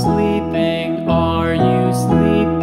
sleeping? Are you sleeping?